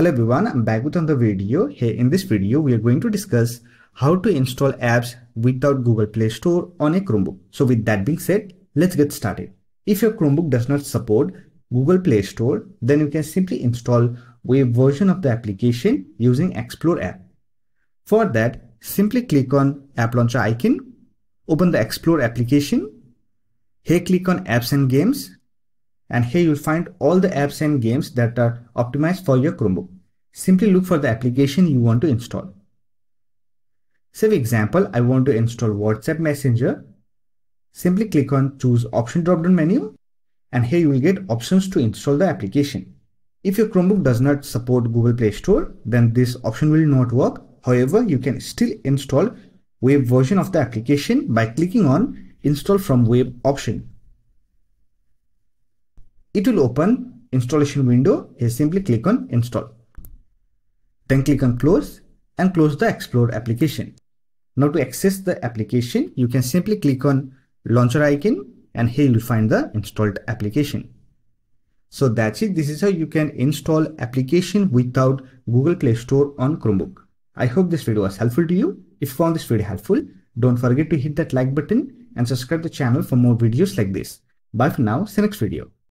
Hello everyone, I'm back with another video. Here in this video, we are going to discuss how to install apps without Google Play Store on a Chromebook. So with that being said, let's get started. If your Chromebook does not support Google Play Store, then you can simply install web version of the application using Explore app. For that, simply click on App Launcher icon, open the Explore application. Here click on Apps and Games and here you'll find all the apps and games that are optimized for your Chromebook. Simply look for the application you want to install. Say for example, I want to install WhatsApp Messenger. Simply click on choose option drop-down menu and here you will get options to install the application. If your Chromebook does not support Google Play Store, then this option will not work. However, you can still install web version of the application by clicking on install from web option. It will open installation window. Here simply click on install. Then click on close and close the Explore application. Now to access the application, you can simply click on launcher icon and here you'll find the installed application. So that's it. This is how you can install application without Google Play Store on Chromebook. I hope this video was helpful to you. If you found this video helpful, don't forget to hit that like button and subscribe the channel for more videos like this. Bye for now. See you next video.